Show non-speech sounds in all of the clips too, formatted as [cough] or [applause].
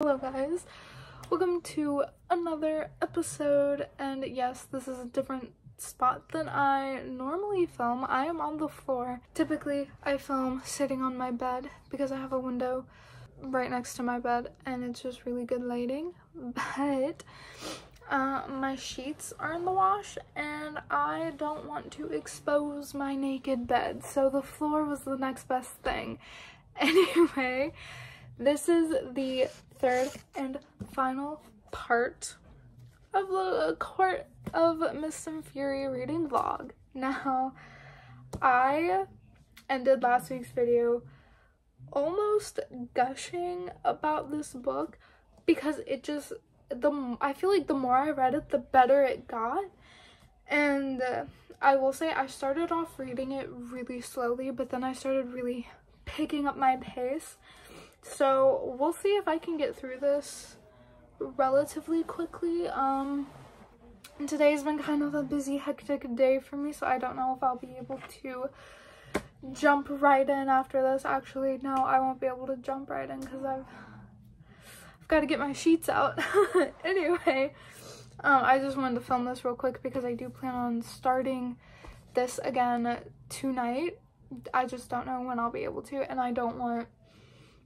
Hello guys, welcome to another episode and yes this is a different spot than I normally film. I am on the floor. Typically I film sitting on my bed because I have a window right next to my bed and it's just really good lighting [laughs] but uh, my sheets are in the wash and I don't want to expose my naked bed so the floor was the next best thing. [laughs] Anyway, this is the third and final part of the Court of Mist and Fury reading vlog. Now, I ended last week's video almost gushing about this book because it just the I feel like the more I read it the better it got and I will say I started off reading it really slowly but then I started really picking up my pace. So we'll see if I can get through this relatively quickly. Um, today's been kind of a busy, hectic day for me, so I don't know if I'll be able to jump right in after this. Actually, no, I won't be able to jump right in because I've, I've got to get my sheets out. [laughs] anyway, um, I just wanted to film this real quick because I do plan on starting this again tonight I just don't know when I'll be able to and I don't want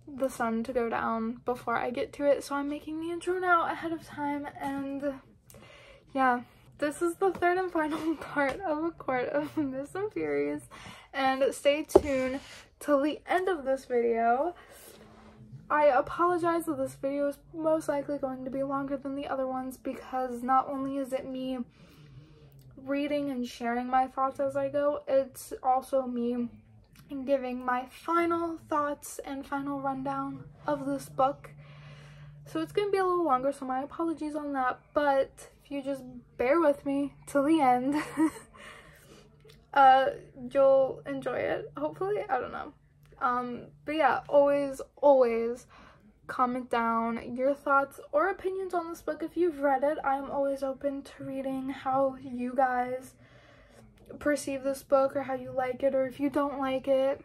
the sun to go down before I get to it so I'm making the intro now ahead of time and yeah. This is the third and final [laughs] part of a court of Mist and Furies and stay tuned till the end of this video. I apologize that this video is most likely going to be longer than the other ones because not only is it me reading and sharing my thoughts as I go, it's also me giving my final thoughts and final rundown of this book. So it's going to be a little longer, so my apologies on that, but if you just bear with me till the end, [laughs] uh, you'll enjoy it, hopefully, I don't know. Um, but yeah, always, always comment down your thoughts or opinions on this book if you've read it. I'm always open to reading how you guys perceive this book or how you like it or if you don't like it.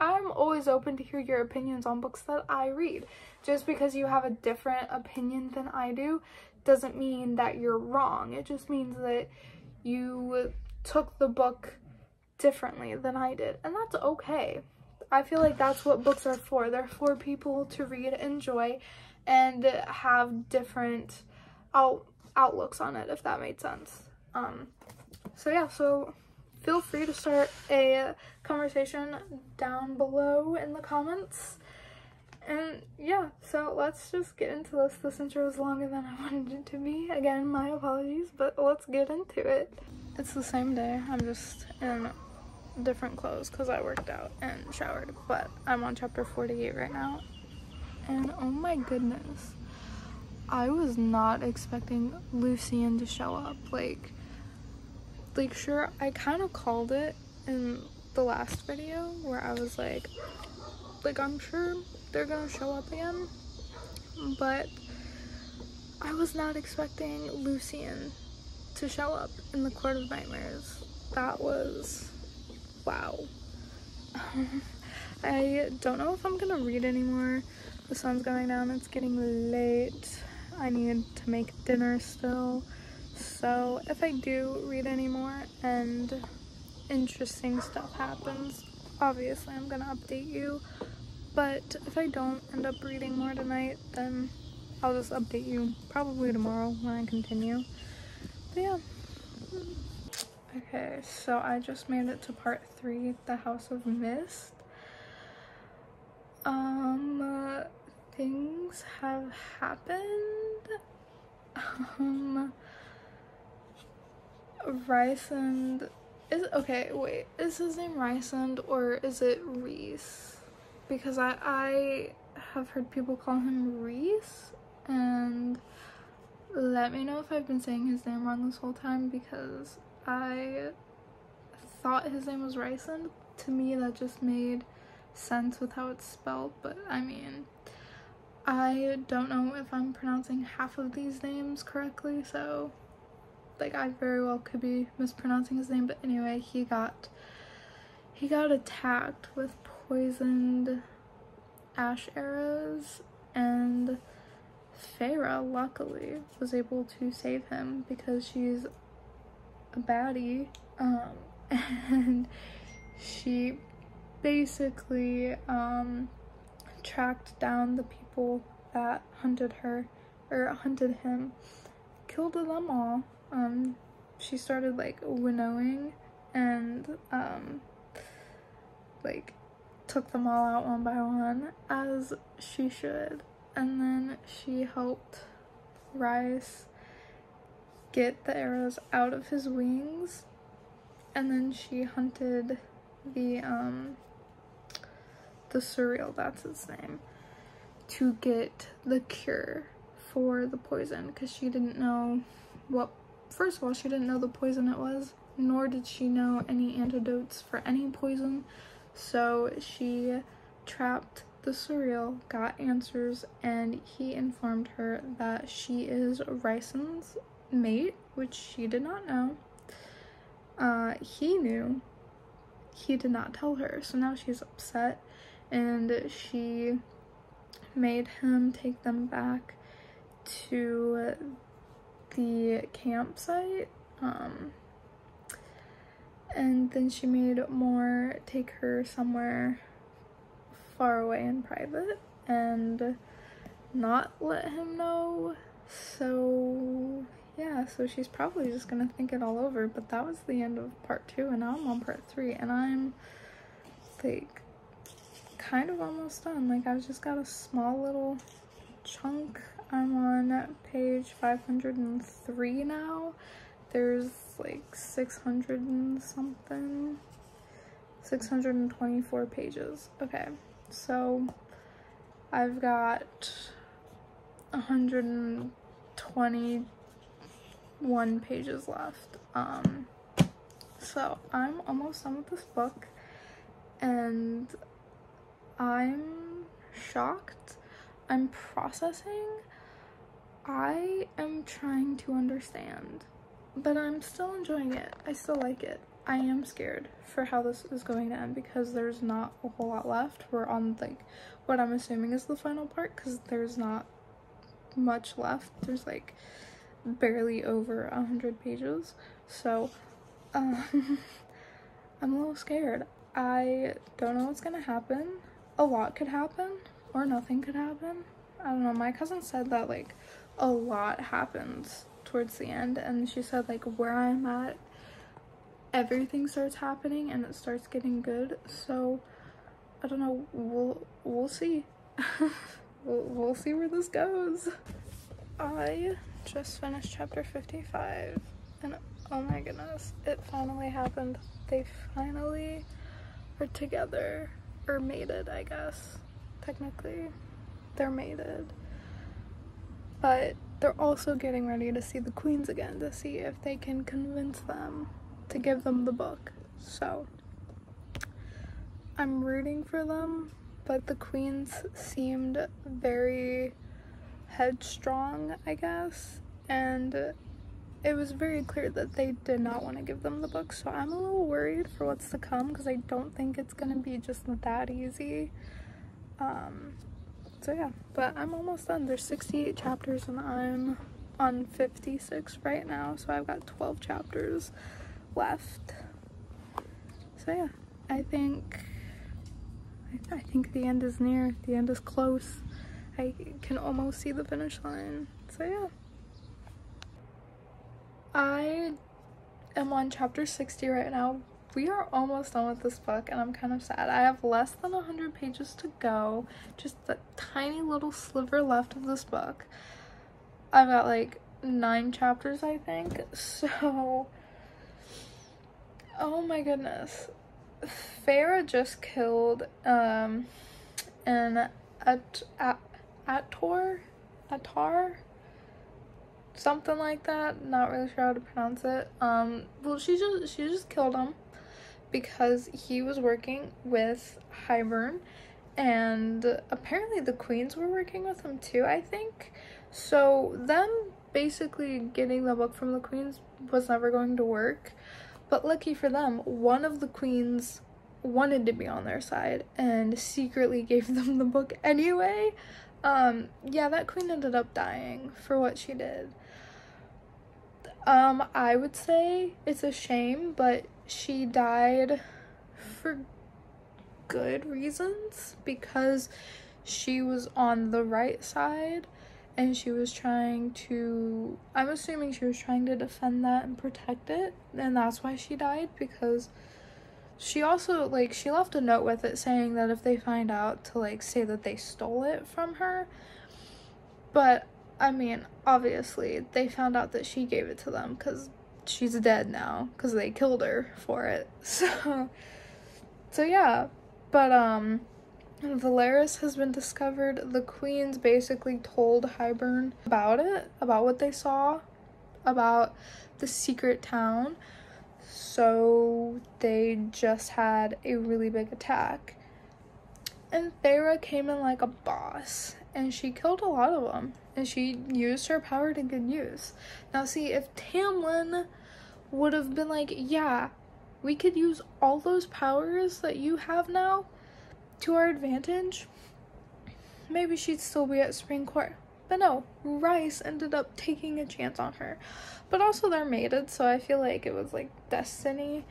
I'm always open to hear your opinions on books that I read. Just because you have a different opinion than I do doesn't mean that you're wrong. It just means that you took the book differently than I did. And that's okay. I feel like that's what books are for. They're for people to read, enjoy, and have different out outlooks on it, if that made sense. Um, so yeah, so feel free to start a conversation down below in the comments. And yeah, so let's just get into this. This intro is longer than I [laughs] wanted it to be. Again, my apologies, but let's get into it. It's the same day. I'm just in different clothes because I worked out and showered. But I'm on chapter 48 right now. And oh my goodness. I was not expecting Lucien to show up. Like, like sure I kind of called it in the last video where I was like like I'm sure they're gonna show up again but I was not expecting Lucien to show up in the Court of Nightmares. That was wow. [laughs] I don't know if I'm gonna read anymore. The sun's going down it's getting late. I need to make dinner still so if I do read any more and interesting stuff happens, obviously I'm gonna update you. But if I don't end up reading more tonight, then I'll just update you probably tomorrow when I continue. But yeah. Okay, so I just made it to part three, the House of Mist. Um, uh, things have happened. [laughs] Um, Rhysand is okay wait is his name Rhysand or is it Reese? Because I I have heard people call him Reese and let me know if I've been saying his name wrong this whole time because I thought his name was Rhysand. To me that just made sense with how it's spelled but I mean I don't know if I'm pronouncing half of these names correctly so like I very well could be mispronouncing his name but anyway he got he got attacked with poisoned ash arrows and Feyre luckily was able to save him because she's a baddie um, [laughs] and she basically um, tracked down the people that hunted her or hunted him killed them all um, she started like winnowing and um, like took them all out one by one as she should. And then she helped Rhys get the arrows out of his wings. And then she hunted the um the Suriel that's his name to get the cure for the poison because she didn't know what first of all she didn't know the poison it was nor did she know any antidotes for any poison so she trapped the Suriel, got answers and he informed her that she is Rhysand's mate, which she did not know. Uh, he knew. He did not tell her, so now she's upset and she made him take them back to the campsite. Um, and then she made Mor take her somewhere far away in private and not let him know. So yeah, so she's probably just gonna think it all over. But that was the end of part two, and now I'm on part three, and I'm like kind of almost done. Like I've just got a small little chunk. I'm on page 503 now. There's like 600 and something. 624 pages. Okay. So I've got 121 pages left. Um, so I'm almost done with this book and I'm shocked. I'm processing. I am trying to understand, but I'm still enjoying it. I still like it. I am scared for how this is going to end because there's not a whole lot left. We're on like what I'm assuming is the final part because there's not much left. There's like barely over a hundred pages. So [laughs] um, I'm a little scared. I don't know what's gonna happen. A lot could happen or nothing could happen. I don't know. My cousin said that like a lot happens towards the end and she said like where I'm at everything starts happening and it starts getting good. So i don't know we'll we'll see. [laughs] We'll, we'll see where this goes. I just finished chapter 55 and oh my goodness it finally happened. They finally are together or mated i guess technically. They're mated but they're also getting ready to see the queens again to see if they can convince them to give them the book. So I'm rooting for them, but the queens seemed very headstrong, I guess, and it was very clear that they did not want to give them the book. So I'm a little worried for what's to come because I don't think it's going to be just that easy. Um, so yeah, but I'm almost done. There's 68 chapters and I'm on 56 right now, so I've got 12 chapters left. So yeah, I think I, I think the end is near. The end is close. I can almost see the finish line. So yeah. I am on chapter 60 right now. We are almost done with this book and I'm kind of sad. I have less than 100 pages to go. Just a tiny little sliver left of this book. I've got like nine chapters I think. [laughs] So Oh my goodness. Feyre just killed um an at at Ator Atar something like that. Not really sure how to pronounce it. Um well she just she just killed him because he was working with Hybern and apparently the queens were working with him too, I think. So them basically getting the book from the queens was never going to work. But lucky for them, one of the queens wanted to be on their side and secretly [laughs] gave them the book anyway. Um, yeah, that queen ended up dying for what she did. Um, I would say it's a shame, but she died for good reasons because she was on the right side and she was trying to I'm assuming she was trying to defend that and protect it and that's why she died because she also like she left a note with it saying that if they find out to like say that they stole it from her but I mean obviously they found out that she gave it to them cuz she's dead now cuz they killed her for it [laughs] so so yeah but um Velaris has been discovered. The queens basically told Hybern about it, about what they saw, about the secret town. So they just had a really big attack. And Feyre came in like a boss and she killed a lot of them and she used her power to good use. Now see if Tamlin would have been like, yeah, we could use all those powers that you have now to our advantage, maybe she'd still be at Spring Court. But no, Rhys ended up taking a chance on her. But also they're mated, so I feel like it was like destiny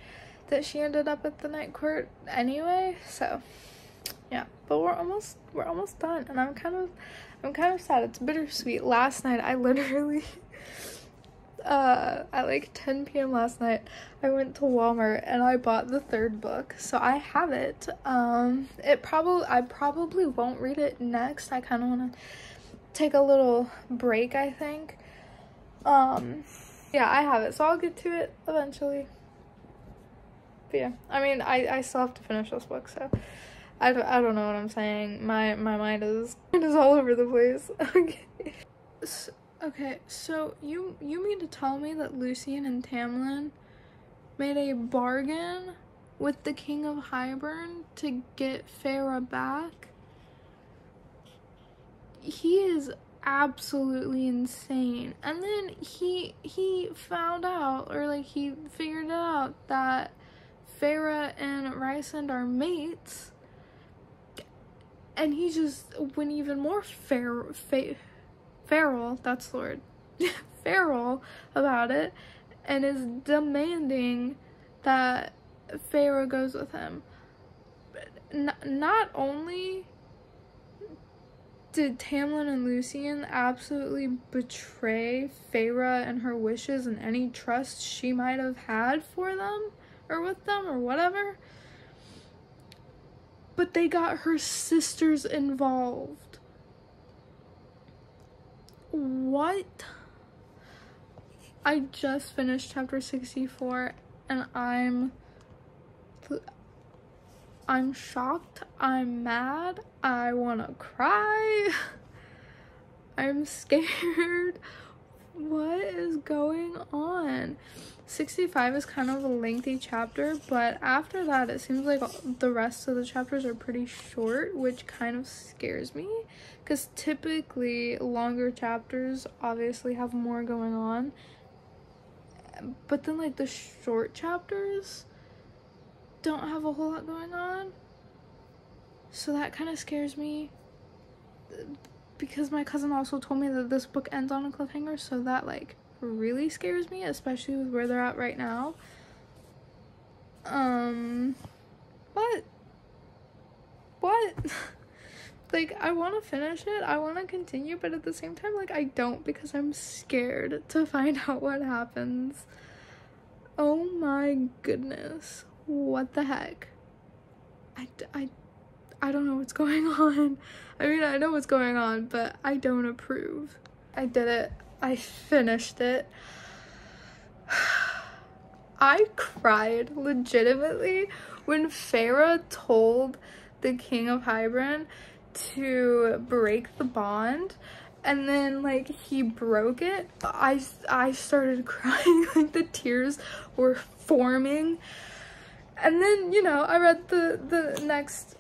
that she ended up at the night court anyway. So yeah, but we're almost we're almost done and I'm kind of I'm kind of sad. It's bittersweet. Last night I [laughs] literally uh, at like 10 p.m. last night, I went to Walmart and I bought the third book. So I have it. Um, it probably I probably won't read it next. I kind of want to take a little break, I think. Um, yeah, I have it. So I'll get to it eventually. But yeah, I mean, I, I still have to finish this book, so I don't, I don't know what I'm saying. My my mind is [laughs] is all over the place. [laughs] okay. So, Okay, so you you mean to tell me that Lucien and Tamlin made a bargain with the King of Hybern to get Feyre back? He is absolutely insane. And then he he found out or like he figured out that Feyre and Rhysand are mates. And he just went even more fair, fa feral, that's the word, [laughs] feral about it and is demanding that Feyre goes with him. N not only did Tamlin and Lucien absolutely betray Feyre and her wishes and any trust she might have had for them or with them or whatever, but they got her sisters involved what? I just finished chapter 64 and I'm I'm shocked, I'm mad, I want to cry. [laughs] I'm scared. What is going on? 65 is kind of a lengthy chapter, but after that it seems like the rest of the chapters are pretty short, which kind of scares me because typically longer chapters obviously have more going on. But then like the short chapters don't have a whole lot going on. So that kind of scares me because my cousin also told me that this book ends on a cliffhanger, so that like really scares me, especially with where they're at right now. Um, but what? [laughs] like, I want to finish it, I want to continue, but at the same time, like, I don't because I'm scared to [laughs] find out what happens. Oh my goodness. What the heck? I, I, I don't know what's [laughs] going on. I mean, I know what's going on, but I don't approve. I did it. I finished it. [sighs] I cried legitimately when Feyre told the King of Hybern to break the bond and then like he broke it i i started [laughs] crying like the tears were forming and then you know i read the the next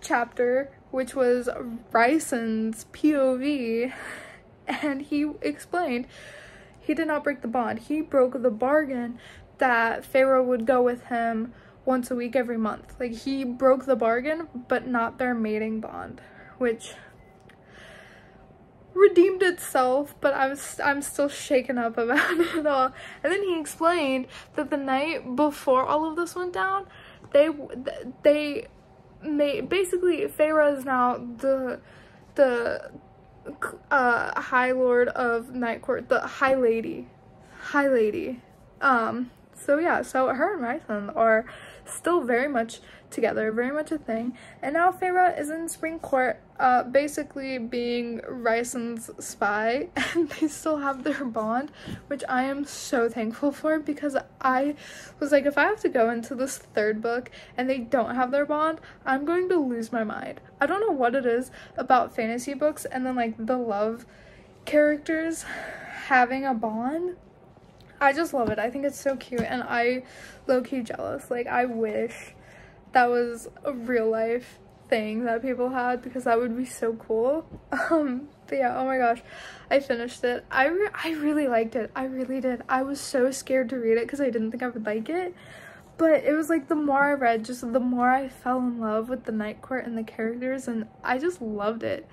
chapter which was Rhysand's pov and he explained he did not break the bond. He broke the bargain that Feyre would go with him once a week every month. Like he broke the bargain, but not their mating bond, which redeemed itself, but I was I'm still shaken up about [laughs] it all. And then he explained that the night before all of this went down, they they basically Feyre is now the the uh high lord of night court, the high lady, high lady. Um so yeah, so her and Rhysand are still very much together, very much a thing. And now Feyre is in Spring Court, uh, basically being Rhysand's spy, [laughs] and they still have their bond, which I am so thankful for because I was like, if I have to go into this third book and they don't have their bond, I'm going to lose my mind. I don't know what it is about fantasy books and then like the love characters having a bond I just love it. I think it's so cute and I low-key jealous. Like I wish that was a real life thing that people had because that would be so cool. [laughs] Um, but yeah, oh my gosh, I finished it. I, re I really liked it. I really did. I was so scared to read it because I didn't think I would like it. But it was like the more I read, just the more I fell in love with the Night Court and the characters and I just loved it.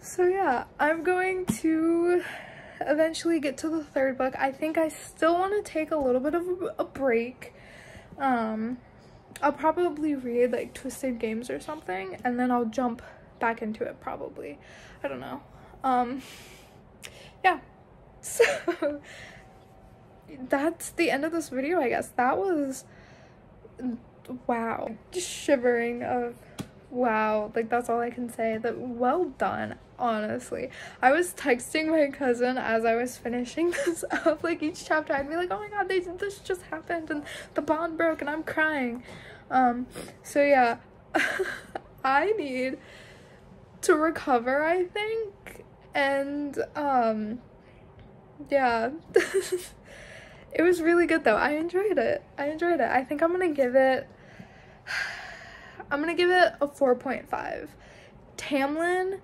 So yeah, I'm going to eventually get to the third book. I think I still want to take a little bit of a break. Um, I'll probably read like Twisted Games or something and then I'll jump back into it probably. I don't know. Um, [laughs] yeah. [laughs] So that's the end of this video, I guess. That was wow. Just shivering of wow. Like that's all I can say. That well done honestly. I was texting my cousin as I was finishing [laughs] this up, like each chapter I'd be like, oh my god, they, this just happened and the bond broke and I'm crying. Um, so yeah, [laughs] I need to recover, I think, and um, yeah. [laughs] it was really good though. I enjoyed it. I enjoyed it. I think I'm gonna give it I'm gonna give it a 4.5. Tamlin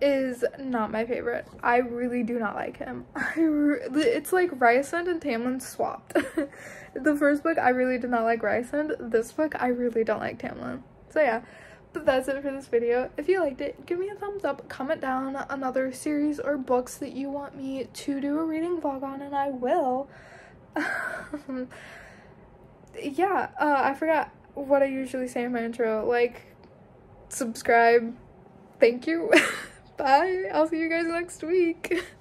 is not my favorite. I really do not like him. [laughs] it's like Rhysand and Tamlin swapped. [laughs] the first book, I really did not like Rhysand. This book, I really don't like Tamlin. So yeah, but that's it for this video. If you liked it, give me a thumbs up. Comment down another series or books that you want me to do a reading vlog on, and I will. [laughs] yeah, uh, I forgot what I usually say in my intro. Like, subscribe. Thank you. [laughs] Bye. I'll see you guys next week. [laughs]